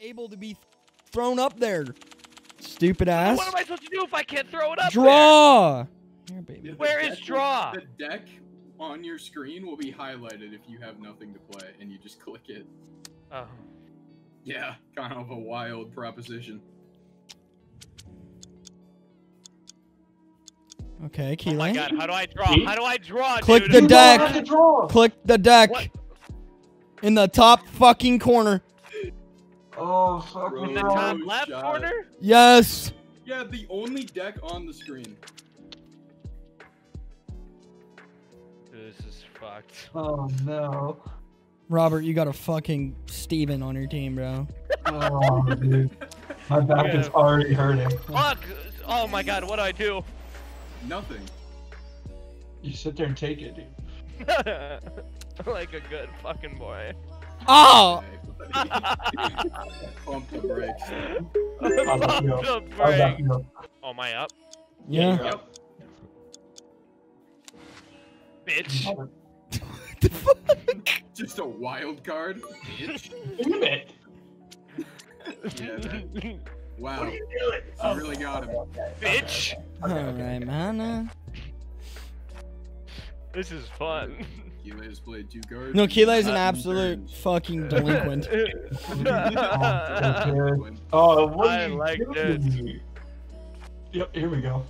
able to be thrown up there. Stupid ass. What am I supposed to do if I can't throw it up? Draw. Here, baby. Yeah, Where is deck will- draw? The deck on your screen will be highlighted if you have nothing to play and you just click it. Oh. Yeah, kind of a wild proposition. Okay, Oh my god, how do I draw? How do I draw, Click dude? the deck. don't have to draw. Click the deck What? in the top fucking corner. Oh, fuck Bro. In me. the top left shot. corner? Yes. Yeah, the only deck on the screen. This is fucked. Oh, no. Robert, you got a fucking Steven on your team, bro. Oh, dude. My back is already hurting. Fuck! Oh my god, what do I do? Nothing. You sit there and take it, dude. like a good fucking boy. Oh! Okay, buddy. Pump the brakes. How's that feel? The How's that break. feel? Oh, am I up? Yeah. you're Yep. up. Bitch. Just a wild card. Bitch. Damn it. Yeah, that- wow. What are You you doing? Oh, really got him. Bitch. All right, man. This is fun. Keylayy's played two cards. No, Keylayy's an absolute turns. fucking delinquent. Oh, what I like doing? this. Yep, here we go.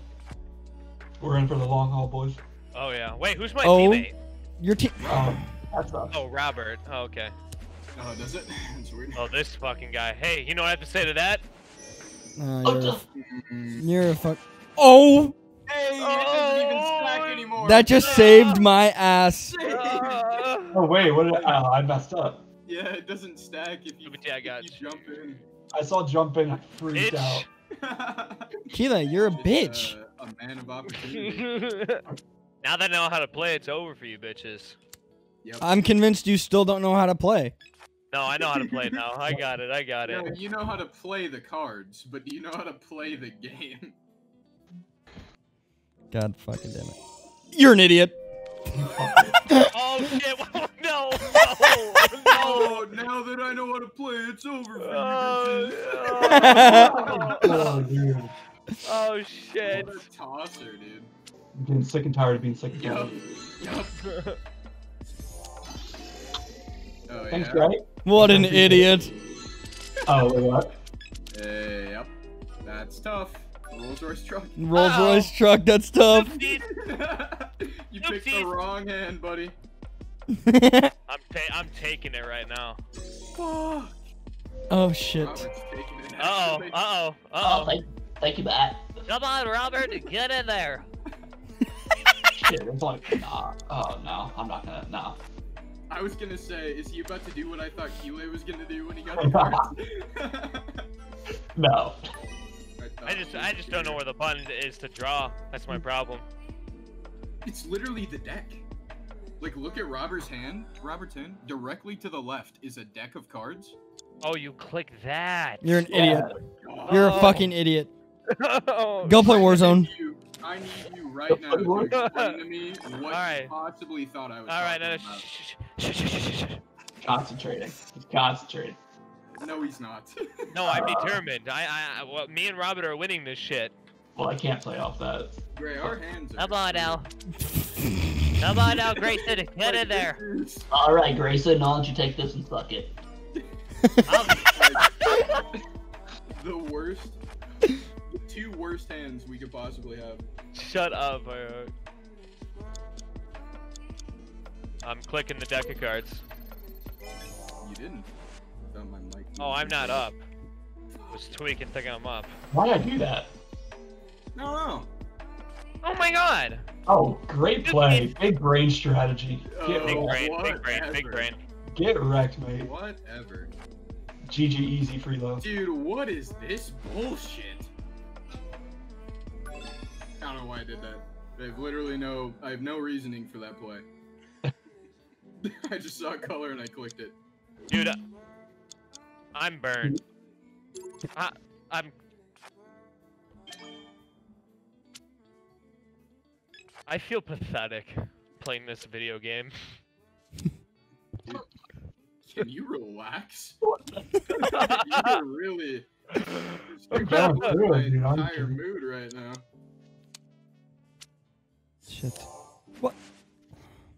We're in for the long haul, boys. oh yeah. Wait, who's my Oh. teammate? Your team. That's us. Oh, Robert. Oh, okay. Oh, does it? It's weird. Oh, this fucking guy. Hey, you know what I have to say to that? Uh, Oh, you're, a, Mm. you're a fuck. Oh! Hey, it doesn't even stack Oh, anymore. That just saved my ass. Uh, Oh wait, what did I? Oh, I messed up. Yeah, it doesn't stack if you, yeah, I if got you you. jump in. I saw jump in, I freaked Bitch. out. Keela, you're a bitch. uh, a man of opportunity. now that I know how to play, it's over for you bitches. Yep. I'm convinced you still don't know how to play. No, I know how to play now. I got it. I got Yeah, it. you know how to play the cards, but do you know how to play the game? God fucking damn it. You're an idiot. Oh shit! no! Oh, no! No! Oh, oh now that I know how to play, it's over for you. Oh, Oh, dude. oh shit! What a tosser, dude. I'm getting sick and tired of being sick and tired. Yup. Yup. Oh, Thanks, yeah. right? What an idiot. Oh, what? Uh, hey, yep. That's tough. Rolls Royce truck. Rolls Uh-oh. Royce truck, that's tough. you picked the wrong hand, buddy. I'm ta- I'm taking it right now. Fuck. oh shit. Robert's taking it. Uh oh! Uh oh! Oh, Uh oh! thank, thank you, Matt. Come on, Robert, get in there. Shit, it's like, nah. Oh, no. I'm not gonna, nah. I was gonna say, is he about to do what I thought Keeley was gonna do when he got the cards? No. I just I just don't know where the button is to draw. That's my problem. It's literally the deck. Like, look at Robert's hand. Robert's hand. Directly to the left is a deck of cards. Oh, you click that. You're an Yeah. idiot. Oh. You're a Oh. fucking idiot. Oh, Go play I Warzone. need you- I need you right now to explain to me what Alright. you possibly thought I was All right, talking no, about. shh, shh, shh, shh, shh, shh. Concentrating. He's concentrating. No, he's not. No, I'm determined. I, I, I well, me and Robert are winning this shit. Well, I can't play off that. Gray, our hands are. Come on now. Come on now, Grayson, get in there. All right, Grayson, why don't you take this and suck it? the worst. The two worst hands we could possibly have. Shut up. uh. I'm clicking the deck of cards. You didn't. I thought my mic- Oh, I'm not up. Was tweaking, thinking I'm up. Why'd I do that? No, no. Oh my god! Oh, great play. Big brain strategy. Get, Oh, Big brain, big brain, big brain. get wrecked, mate. Whatever. GG easy freelo. Dude, what is this bullshit? I don't know why I did that. I have literally no. I have no reasoning for that play. I just saw color and I clicked it. Dude, I'm burned. I, I'm. I feel pathetic playing this video game. Can you relax? What You're really You're going through my it, dude, aren't entire mood right now. Shit. What?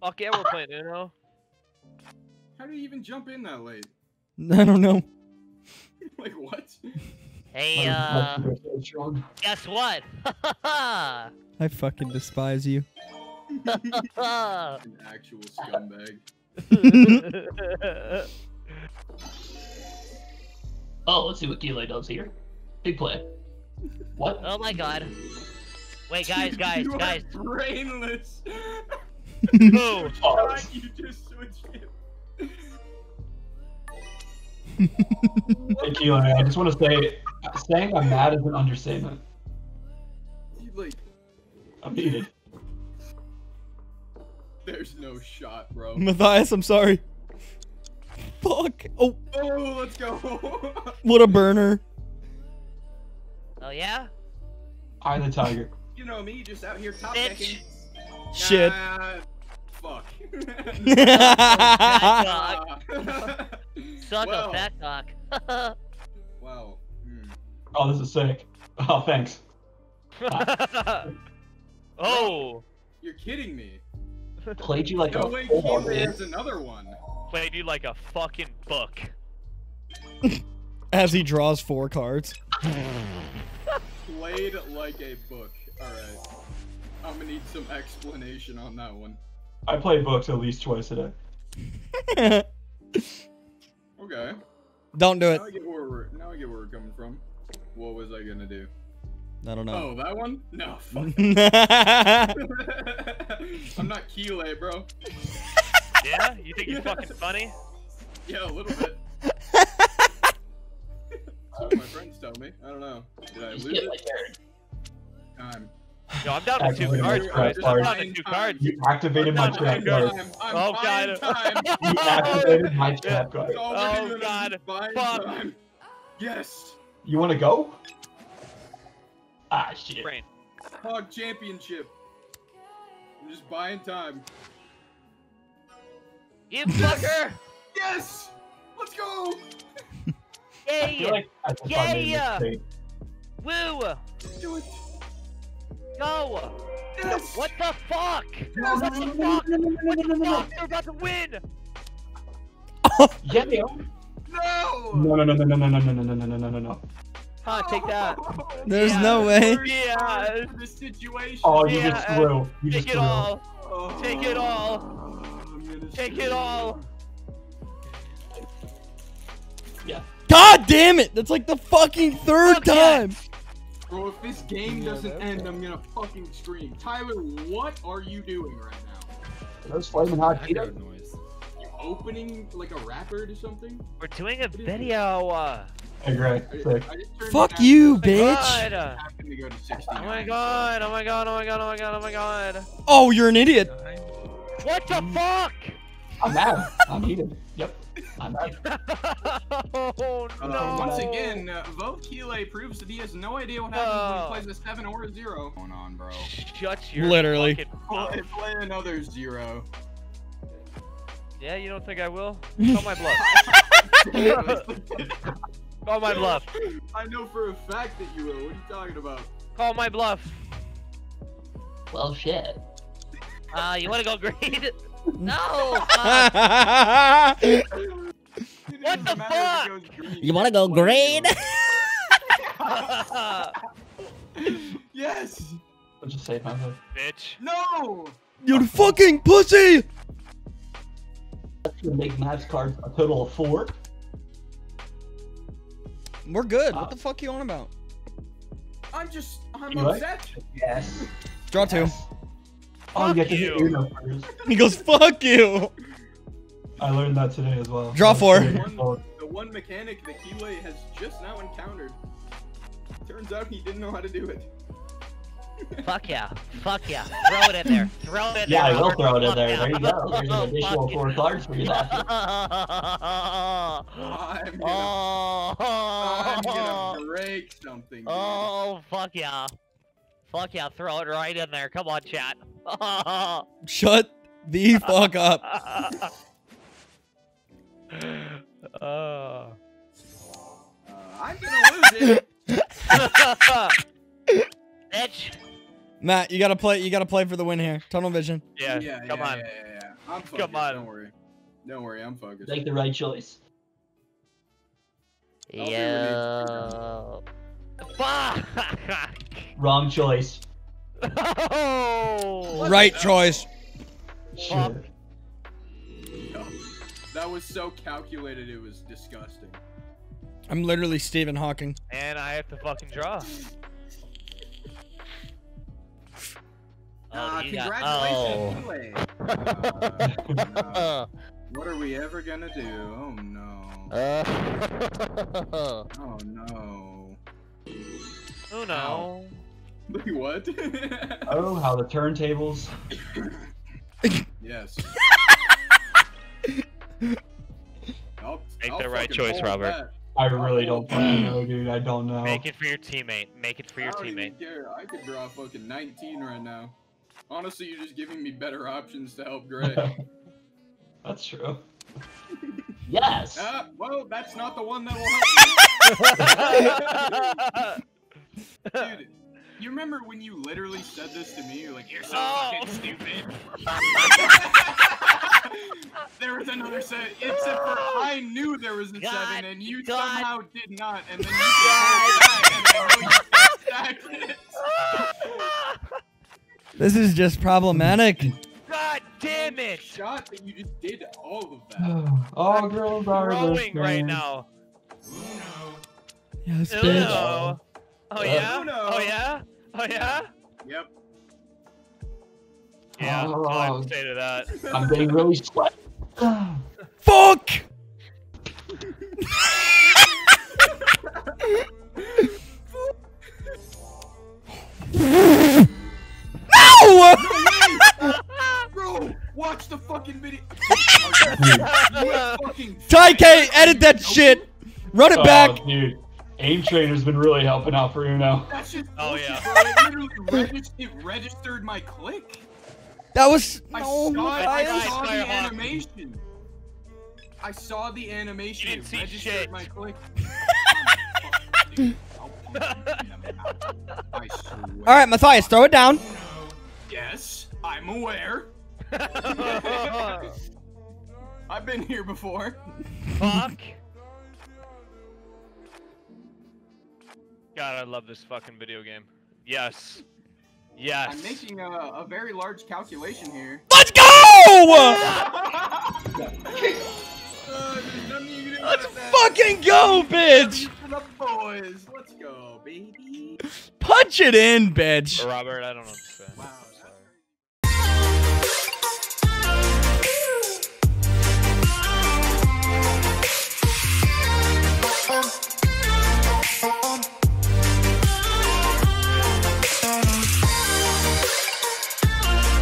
Fuck yeah, we're playing Uno. How do you even jump in that late? I don't know. like what? Hey, uh, so guess what? I fucking despise you. An actual scumbag. Oh, let's see what Kilo does here. Big play. What? oh my god. Wait, guys, guys, you guys. Are brainless. Who? God, you just switched it. Hey, Keelan, I just want to say, saying I'm mad is an understatement. You, like, I'm heated. there's no shot, bro. Matthias, I'm sorry. Fuck. Oh, Oh, let's go. what a burner. Oh yeah? I'm the tiger. you know me, just out here top Bitch. decking. Shit. Nah, fuck. Suck well, a fat cock. Wow. Hmm. Oh, this is sick. Oh, thanks. oh. You're kidding me. Played you like No a way, fool, Keely dude. another one. Played you like a fucking book. As he draws four cards. Played like a book. Alright. I'm gonna need some explanation on that one. I play books at least twice a day. Okay. don't do it. Now I get where we're now I get where we're coming from. What was I gonna do? I don't know. Oh, that one? No, fuck. I'm not Keeley, bro. Yeah? You think you're fucking funny? Yeah, a little bit. That's what my friends tell me. I don't know. Did I lose it? Time. Yo, I'm down to two cards, guys. I'm down to two cards. You activated my trap card. Oh, God. You activated my trap card. Oh, God. buying Fuck. time. Yes. You want to go? Ah, shit. Brain. Hog championship. I'm just buying time. You fucker! Yes. Let's go. I feel Yay! like I just I made a Yeah. Woo! Let's do it. Go! Yes. What the fuck? Yes. What the fuck? What the fuck? They're about to win! Yeah, yo. No. No, no, no, no, no, no, no, no, no, no, no, no, no, no. Huh, take that. There's Yeah. no way. Yeah. The situation. Oh, you Yeah, just threw. You just Take it threw. all. Oh. Take it all. Take it all. Yeah. God damn it! That's like the fucking third Fuck yeah. time. Bro, if this game Yeah, doesn't that's end, I'm gonna fucking scream. Tyler, what are you doing right now? Those flaming hot Cheetos. Noise. You opening like a rapper to something? We're doing a video. Uh, Hey, Greg. I, Sick. I just turned Fuck it you, oh my bitch. god. happened to go to 69. Oh my god. Oh my god. Oh my god. Oh my god. Oh my god. Oh, you're an idiot. What the fuck? I'm mad. I'm heated. Yep. I'm mad. oh Uh, no. Once again, uh, Vote Keeley proves that he has no idea what happens when Oh. he plays a 7 or a 0. Going on, bro. Shut your Literally. fucking Play, play another 0. Yeah, you don't think I will? Call my bluff. Call my bluff. I know for a fact that you will. What are you talking about? Call my bluff. Well, shit. Uh, you wanna go green? No. What the fuck? if it goes green. You wanna go What green? yes! I'll just save my move. bitch. No! You're fucking pussy! That's gonna make Matt's cards a total of four. We're good. Uh, What the fuck you on about? I'm just, I'm You like? upset. Yes. Draw two. Oh, you Fuck get to you. He goes, fuck you. I learned that today as well. Draw four. One, the one mechanic that Keeley has just now encountered. Turns out he didn't know how to do it. Fuck yeah. Fuck yeah. Throw it in there. Throw it in Yeah, there. Yeah, I will throw it in there. There you go. There's an additional four cards for you, Bastard. I'm gonna, oh. I'm gonna break something. dude. Oh, fuck yeah. Fuck yeah, throw it right in there. Come on, chat. Shut the fuck up. Uh. Uh, I'm gonna lose it. Bitch. Matt, you gotta play. You gotta play for the win here. Tunnel vision. Yeah, yeah, come yeah, on. Yeah, yeah, yeah. I'm focused. Come on. Don't worry. Don't worry. I'm focused. Make the right choice. I'll do Yo. Fuck. Wrong choice. Oh. Right choice. Sure. No. That was so calculated. It was disgusting. I'm literally Stephen Hawking. And I have to fucking draw. Ah, Oh, you got- congratulations. Anyway. Uh, no. oh. What are we ever gonna do? Oh no. Uh. Oh no. oh no. Wait, what? Oh, how the turntables. yes. I'll, Make I'll the right choice, Robert. that. I really don't know, dude. I don't know. Make it for your teammate. Make it for your I don't even teammate. care. I could draw a fucking 19 right now. Honestly, you're just giving me better options to help Greg. That's true. Yes. Ah, well, that's not the one that'll help me. Dude, you remember when you literally said this to me? You're like, you're so Oh. fucking stupid. there was another set, except for I knew there was a God, seven, and you God. somehow did not, and then you did that, and I know you can't stack it. This is just problematic. God damn it! Shot that you just did all of that. All girls are Growing right now. Yes, Uno. bitch. Oh yeah? Uno. Oh yeah? Oh yeah? Yep. Yeah, that's all I have Oh. to say to that. I'm getting really sweat. Fuck! no! Bro, watch the fucking video. You TyK, edit that shit. Run it Oh, back. dude. Aim Trainer's been really helping out for you now. That's just Oh, bullshit, yeah. bro. It literally regis- it registered my click. That was I no. saw it. I Matthias. saw the Firehawk. animation. I saw the animation. You didn't it see registered shit. my click. Dude, I'll punch you in the mouth. I swear. All right, Matthias, throw it down. Yes, I'm aware. I've been here before. Fuck. God, I love this fucking video game. Yes. Yes. I'm making a, a very large calculation here. Let's go! There's nothing you can do Let's fucking go, bitch! For the boys. Let's go, baby. Punch it in, bitch. Robert, I don't know.